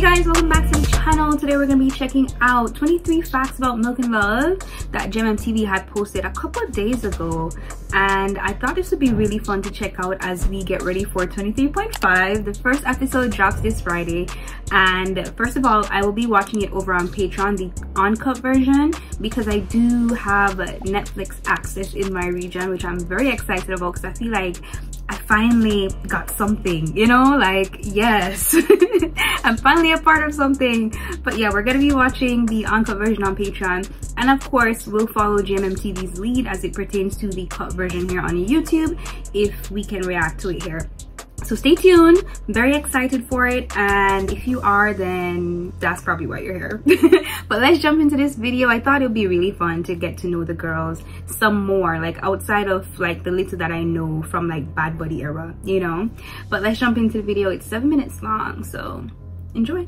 Hey guys, welcome back to the channel. Today we're to be checking out 23 facts about Milk and Love that GemMTV had posted a couple of days ago. And I thought this would be really fun to check out as we get ready for 23.5. The first episode drops this Friday. And first of all, I will be watching it over on Patreon, the uncut version, because I do have Netflix access in my region, which I'm very excited about because I feel like finally got something, you know, like, yes, I'm finally a part of something. But yeah, we're gonna be watching the uncut version on Patreon. And of course, we'll follow GMMTV's lead as it pertains to the cut version here on YouTube if we can react to it here so stay tuned I'm very excited for it and if you are then that's probably why you're here but let's jump into this video i thought it would be really fun to get to know the girls some more like outside of like the little that i know from like bad buddy era you know but let's jump into the video it's seven minutes long so enjoy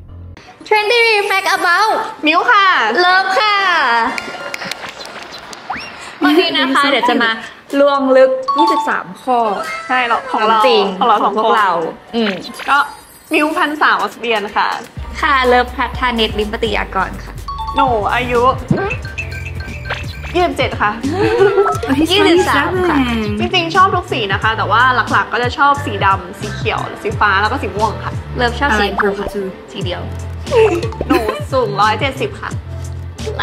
trendy fact about มิวค่ะ เลิฟค่ะวันนี้นะคะ เดี๋ยวจะมา ลวงลึก 23 ข้อ ใช่เราของเราจริงของเราขสอองงพวคกนเรา อืมก็มิวพันสาวออสเตรียนค่ะ ค่ะเลิฟพัฒาเนตลิมปติยากรค่ะ หนูอายุยี่สิบเจ็ดค่ะ oh, he's 23ค่ะจ27ริงๆ ชอบทุกสีนะคะ แต่ว่าหลักๆ ก็จะชอบสีดำ สีเขียว สีฟ้า แล้วก็สีม่วงค่ะเลิฟชอบ I สี like ชมพู purple ค่ะ too สีเดียว หนูสูงร้อยเจ็ดสิบค่ะ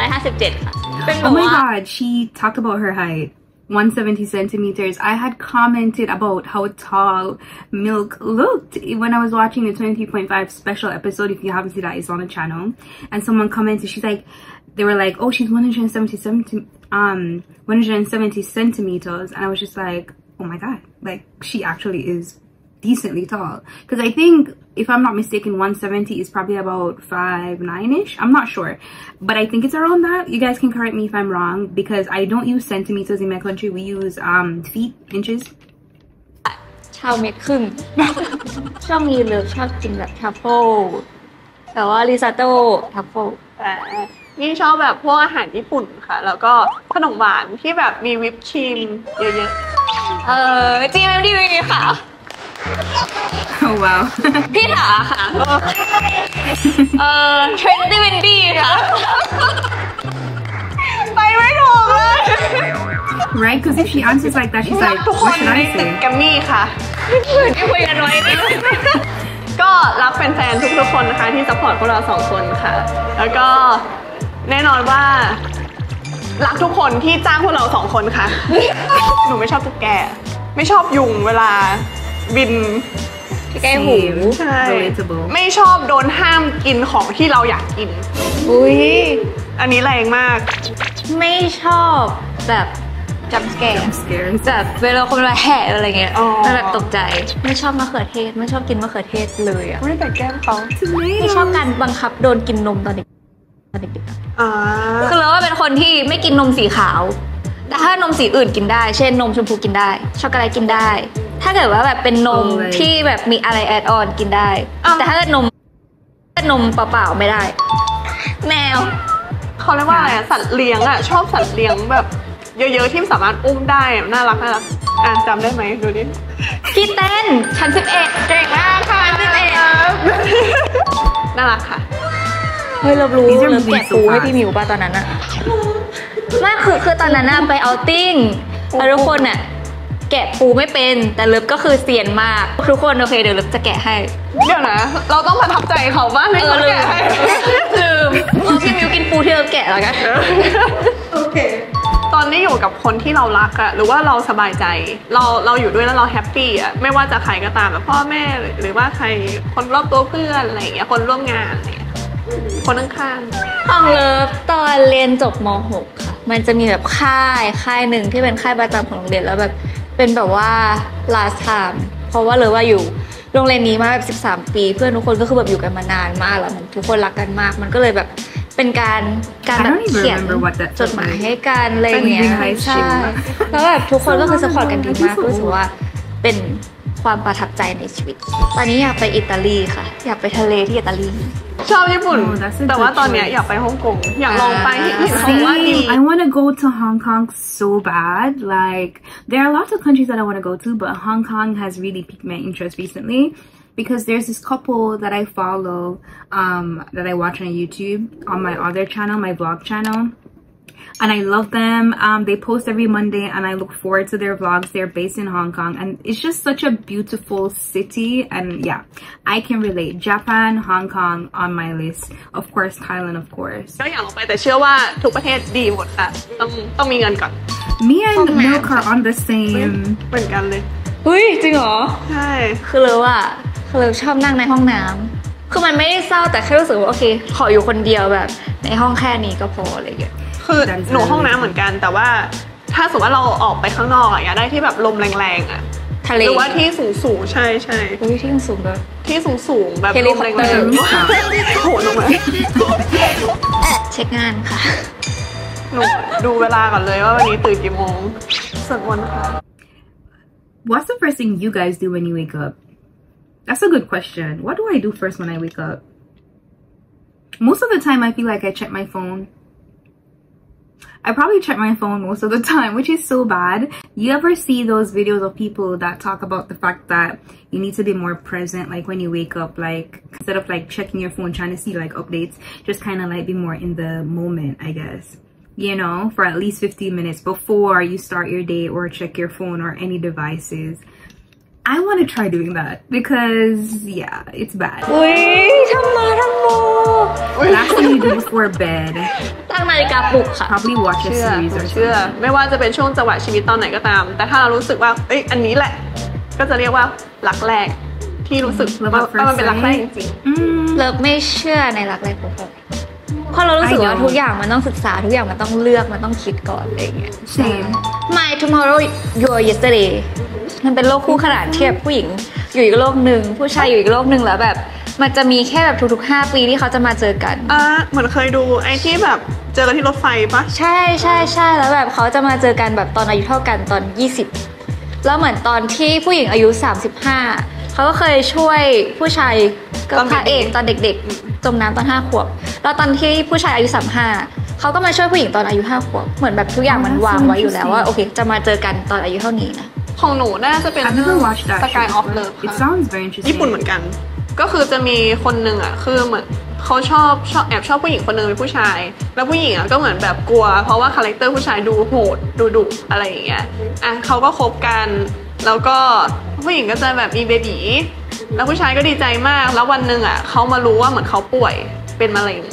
157ค่ะ เป็นแบ Oh บ my ว่า god, she talked about her height. 170 centimeters. I had commented about how tall Milk looked when I was watching the 23.5 special episode. If you haven't seen that, it's on the channel. And someone commented, she's like, they were like, oh, she's 170 um 170 centimeters. And I was just like, oh my god, like she actually is decently tall. Because I think, if I'm not mistaken, 170 is probably about 5'9ish. I'm not sure. But I think it's around that. You guys can correct me if I'm wrong because I don't use centimeters in my country. We use um feet, inches. ชาวเม็ดครึ่ง ชอบมีเลิฟชอบกินแบบทัฟเฟิลแต่ว่าริซาโต้ทัฟเฟิล แต่นี่ชอบแบบพวกอาหารญี่ปุ่นค่ะ แล้วก็ขนมหวานที่แบบมีวิปครีมเยอะ เออจีเอ็มดีวีค่ะ Oh wow. พี่ถาค่ะ เออ trendy เวนดี้ค่ะๆไปไม่ถูกเลย right? Because if she answers like that, she's รัก like, ทุกค what น should ใน I ตึก say? แกรมมี่ค่ะที่คุยกันไว้ ก็รักแฟนๆ ทุกๆ คนนะคะ ที่ support พวกเราสองคนค่ะ แล้วก็แน่นอนว่า รักทุกคนที่จ้างพวกเราสองคนค่ะ หนูไม่ชอบตุ๊กแก ไม่ชอบยุงเวลา บินใกล้หู Same. ใช่ Relatable. ไม่ชอบโดนห้ามกินของที่เราอยากกิน อุ้ยอันนี้แรงมาก ไม่ชอบแบบjump scare I'm scared. แบบเวลาคนมาแห่อะไรเงี้ยอ๋อมันแบบตกใจ ไม่ชอบมะเขือเทศ ไม่ชอบกินมะเขือเทศเลยอะไม่แต่แก้มเขาไม่ชอบการบังคับโดนกินนมตอนเด็กตอนเด็กๆอะอ่าคือเราว่าเป็นคนที่ไม่กินนมสีขาว แต่ถ้านมสีอื่นกินได้ เช่นนมชมพูกินได้ ช็อกโกแลตกินได้ ถ้าเกิดว่าแบบเป็นนมโอ้ยที่แบบมีอะไร add-on กินได้ แต่ถ้าเกิดนมถ้านมเปล่าๆไม่ได้ แมว เขาเรียกว่าอะไรอะสัตว์เลี้ยงอะชอบสัตว์เลี้ยงแบบเยอะๆที่สามารถอุ้มได้อะน่ารักน่ารักอะจำได้ไหมดูดิพี่เต้นชั้นสิบเอ็ดเก่งมากค่ะชั้นสิบเอ็ดน่ารักค่ะ เฮ้ยเรารู้ These are เราแกะปู really so ให้พี่หมิวป่ะตอนนั้นอะไม่คือคือตอนนั้นอะไปเอาท์ติ้งแล้วทุกคนอะ แกะปูไม่เป็น แต่เลิฟก็คือเซียนมาก ทุกคนโอเคเดี๋ยวเลิฟจะแกะให้ เดี๋ยวนะ เราต้องประทับใจเขาบ้างในเออเขาลืมแกะให้ลืมเออพี่มิ้ลค์กินปูที่เลิฟแกะแล้วกันโอเคตอนนี้อยู่กับคนที่เรารักอะหรือว่าเราสบายใจ เราเราอยู่ด้วยแล้วเรา happy อะไม่ว่าจะใครก็ตามแบบพ่อแม่หรือหรือว่าใครคนรอบตัวเพื่อนอะไรอย่างเงี้ยคนร่วมงานอะไรอย่างเงี้ยคนข้างของเลิฟตอนเรียนจบม .6 ค่ะ มันจะมีแบบค่ายค่ายหนึ่งที่เป็นค่ายประจำของโรงเรียนแล้วแบบ เป็นแบบว่า last time เพราะว่าเลยว่าอยู่โรงเรียนนี้มาแบบ13 ปี เพื่อนทุกคนก็คือแบบอยู่กันมานานมากแล้วมันทุกคนรักกันมาก มันก็เลยแบบเป็นการการแบบ I don't even เขียน remember what that จดหมายให้กันอะไรอย่างเงี้ยเป็น high ใช่ school แล้วแบบทุกคนก็คือ support กันดีมาก So รู้สึกว่าเป็น ความประทับใจในชีวิต ตอนนี้อยากไปอิตาลีค่ะ อยากไปทะเลที่อิตาลี ชอบญี่ปุ่น Oh, that's a แต่ว่า good ตอนเนี้ย choice. อยากไปฮ่องกง อยากลองไปเห็นเห็นเขาว่าดี Same. I want to go to Hong Kong so bad. Like, there are lots of countries that I want to go to, but Hong Kong has really piqued my interest recently because there's this couple that I follow um, that I watch on YouTube on my other channel, my vlog channel. and I love them. Um, they post every Monday and I look forward to their vlogs. They're based in Hong Kong and it's just such a beautiful city. And yeah, I can relate. Japan, Hong Kong on my list. Of course, Thailand, of course. ก็อย่างออกไปแต่เชื่อว่าทุกประเทศดีหมดค่ะต้องต้องมีเงินก่อน Me and Milk are on the same เหมือนกันเลยเฮ้ยจริงเหรอ ใช่ คือเลยว่าคือเลยชอบนั่งในห้องน้ำคือมันไม่ได้เศร้าแต่แค่รู้สึกว่าโอเค ขออยู่คนเดียวแบบในห้องแค่นี้ก็พออะไรอย่างเงี้ย คือ That is หนู very ห้องน้ำเหมือนกัน แต่ว่าถ้าสมมติว่าเราออกไปข้างนอกอะอยากได้ที่แบบลมแรงๆอะทะเลหรือว่าที่สูงสูงๆใช่ใช่อุ้ยที่สูงเลย ที่สูงสูงๆแบบเฮลลิมคอปแรเตอร์งๆโหลงมาเช็คงานค่ะ หนูดูเวลาก่อนเลยว่าวันนี้ตื่นกี่โมงสวดมนต์ค่ะ What's the first thing you guys do when you wake up? That's a good question. What do I do first when I wake up? Most of the time, I feel like I check my phone. I probably check my phone most of the time, which is so bad. You ever see those videos of people that talk about the fact that you need to be more present, like when you wake up, like instead of like checking your phone, trying to see like updates, just kind of like be more in the moment, I guess. You know, for at least 15 minutes before you start your day or check your phone or any devices. I want to try doing that because, yeah, it's bad. อุ้ยทำมาทำโม Last thing you do before bed, ตั้งนาฬิกาปลุกค่ะ probably watch a เชื่อ series หนู or เชื่อ something. ไม่ว่าจะเป็นช่วงจังหวะชีวิตตอนไหนก็ตาม แต่ถ้าเรารู้สึกว่าเอ้ยอันนี้แหละ ก็จะเรียกว่ารักแรกที่รู้สึก Love ว่า at first ว่ามันเป็นรักแรกจ sight ริง Mm, เลิฟไม่เชื่อในรักแรกพบกันเพราะเรารู้สึกว่า I don't ทุกอย่างมันต้องศึกษาทุกอย่างมันต้องเลือกมันต้องคิดก่อนอะไรอย่างเงี้ย same. My tomorrow your yesterday มันเป็นโลกคู่ขนานที่แบบผู้หญิงอยู่อีกโลกหนึ่งผู้ชายอยู่อีกโลกหนึ่งแล้วแบบ มันจะมีแค่แบบทุกๆ 5 ปีที่เขาจะมาเจอกันๆอ่าเหมือนเคยดูไอ้ที่แบบเจอกันที่รถไฟปะใช่ใช่ใช่แล้วแบบเขาจะมาเจอกันแบบตอนอายุเท่ากันตอน 20 แล้วเหมือนตอนที่ผู้หญิงอายุ 35 เขาก็เคยช่วยผู้ชายก็พระเอกตอนเด็กๆ จมน้ำตอน5ขวบ แล้วตอนที่ผู้ชายอายุ 35 เขาก็มาช่วยผู้หญิงตอนอายุ5ขวบ เหมือนแบบทุกอย่างมัน Oh, that's วาง so ไว้อยู่แล้วว่า interesting. โอเค จะมาเจอกันตอนอายุเท่านี้นะ ของหนูน่าจะเป็น I've never watched that. Sky show of before. Love It sounds very interesting. ญี่ปุ่นเหมือนกัน ก็คือจะมีคนหนึ่งอะคือเหมือนเขาชอบชอบแอบชอบผู้หญิงคนหนึ่งเป็นผู้ชาย แล้วผู้หญิงอะก็เหมือนแบบกลัว เพราะว่า character ผู้ชายดูโหดดูดุอะไรอย่างเงี้ยอะเขาก็คบกัน แล้วก็ผู้หญิงก็จะแบบมีเบบีแล้วผู้ชายก็ดีใจมาก แล้ววันหนึ่งอะเขามารู้ว่าเหมือนเขาป่วยเป็นมะเร็ง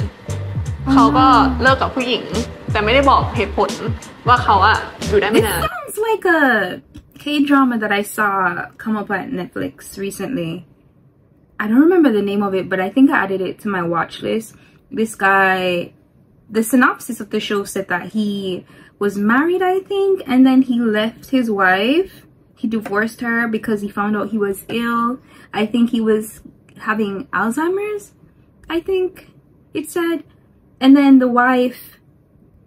เขาก็เลิกกับผู้หญิง แต่ไม่ได้บอกเหตุผลว่าเขาอะอยู่ได้ไม่ This นาน sounds like a K drama that I saw come up at Netflix recently. I don't remember the name of it, but I think I added it to my watch list. This guy, the synopsis of the show said that he was married, I think, and then he left his wife. He divorced her because he found out he was ill. I think he was having Alzheimer's, I think it said. And then the wife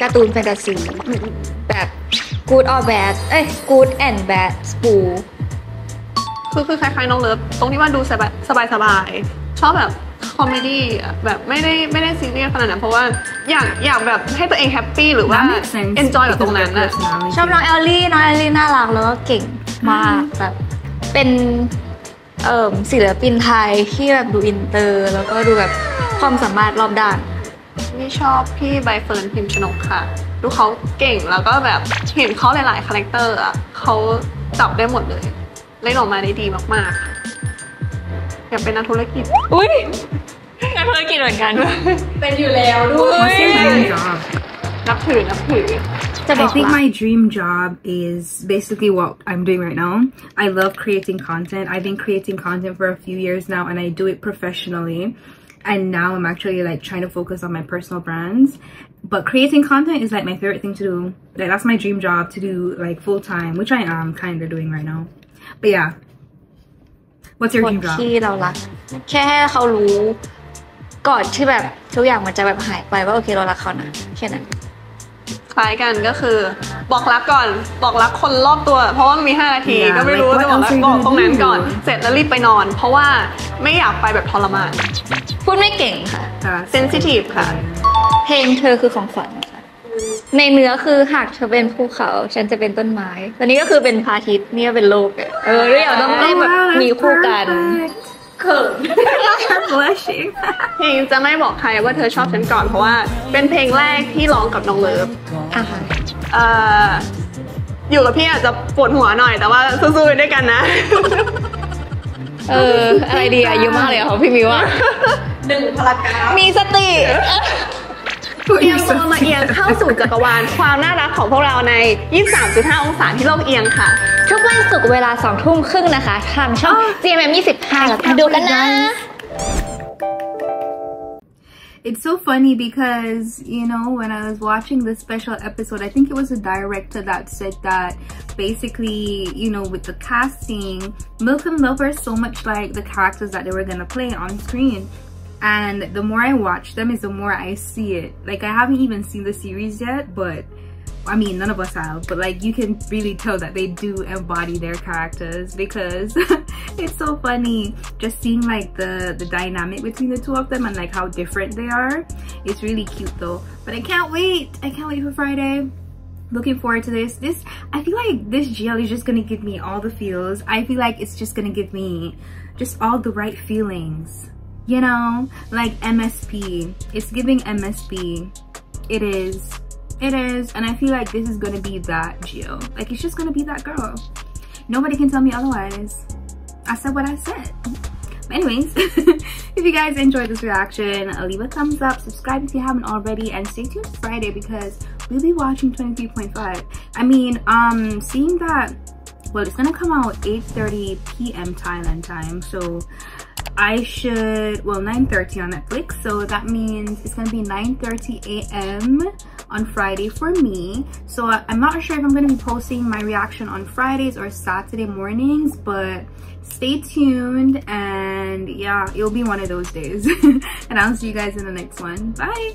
การ์ตูนแฟนตาซีแบบ good or bad เอ้ย good and bad school คือคือคล้ายๆน้องเลิฟตรงที่ว่าดูสบายสบายสบายชอบแบบ comedy อะแบบไม่ได้ไม่ได้ซีเรียสขนาดนั้นเพราะว่าอยากอยากแบบให้ตัวเอง happy หรือว่า that makes sense enjoy กับต because รง of นั้น their อะ personality. ชอบน้องแอลลี่น้องแอลลี่น่ารักแล้วก็เก่งมากแบบเป็นเอ่อศิลปินไทยที่แบบดูอินเตอร์ แล้วก็ดูแบบความสามารถรอบด้าน นี่ชอบพี่ใบเฟิร์นพิมพ์ชนกค่ะ ดูเขาเก่งแล้วก็แบบเห็นเขาหลายๆ character อะเขาจับได้หมดเลย เล่นออกมาได้ดีมากๆ อยากเป็นนักธุรกิจ อุ้ยงานธุรกิจเหมือนกัน เป็นอยู่แล้วด้ว What's your dream job นับถือนับถือ จะบ I อก think รัก my dream job is basically what I'm doing right now. I love creating content. I've been creating content for a few years now and I do it professionally. And now I'm actually like trying to focus on my personal brands. But creating content is like my favorite thing to do. Like that's my dream job to do like full time, which I am kind of doing right now. But yeah. What's your คน dream job? ที่เรารัก แค่ให้เขารู้ก่อนที่แบบทุกอย่างมันจะแบบหายไปว่าโอเคเรารักเขานะแค่นั้น คล้ายกันก็คือ บอกรักก่อน บอกรักคนรอบตัว เพราะว่ามันมี 5 นาที Yeah, ก็ไม่รู้ like, จะบอก what รัก else are you บอกตรงนั้น gonna ก่อน do? เสร็จแล้วรีบไปนอน เพราะว่า ไม่อยากไปแบบทรมานพูดไม่เก่งค่ะ That's- เซนซิทีฟค่ะ เพลงเธอคือของขวัญค่ะ ในเนื้อคือหากเธอเป็นภูเขา ฉันจะเป็นต้นไม้ ตอนนี้ก็คือเป็นพระอาทิตย์นี่ก็เป็นโลกอะเออเรื่องต้องได้ Oh, แบบ wow, มี that's คู่กัน perfect. เขิน I'm blushing. เพลงจะไม่บอกใครว่าเธอชอบฉันก่อนเพราะว่า เป็นเพลงแรกที่ร้องกับน้องเลิฟอะค่ะเอ่ออยู่กับพี่อาจจะปวดหัวหน่อยแต่ว่าสู้ๆไปด้วยกันนะ เออ อะไรดีอะเยอะมากเลยอะของพี่มิวอะหนึ่งพลังกามีสติ Put เอียง yourself ตัวมาเอียงเข้าสู่จักรวาลความน่ารักของพวกเราใน 23.5 องศาที่โลกเอียงค่ะ ทุกวันศุกร์เวลาสองทุ่มครึ่งนะคะทางช่อง GMM 25แล้วมาดูกันนะ It's so funny because, you know, when I was watching this special episode, I think it was a director that said that basically, you know, with the casting, Milk and Love are so much like the characters that they were gonna play on screen. And the more I watch them is the more I see it. Like I haven't even seen the series yet, but I mean, none of us have, but like you can really tell that they do embody their characters because it's so funny just seeing like the the dynamic between the two of them and like how different they are. It's really cute though. But I can't wait. I can't wait for Friday. Looking forward to this. This I feel like this GL is just gonna give me all the feels. I feel like it's just gonna give me just all the right feelings. You know, like MSP. It's giving MSP. It is. It is, and I feel like this is gonna be that Gio. Like it's just gonna be that girl. Nobody can tell me otherwise. I said what I said. Anyways, if you guys enjoyed this reaction, leave a thumbs up, subscribe if you haven't already, and stay tuned Friday because we'll be watching 23.5. I mean, um, seeing that, well, it's gonna come out 8:30 p.m. Thailand time, so I should well 9:30 on Netflix, so that means it's gonna be 9:30 a.m. on Friday for me. So I'm not sure if I'm gonna be posting my reaction on Fridays or Saturday mornings, but stay tuned and yeah, it'll be one of those days. and I'll see you guys in the next one. Bye.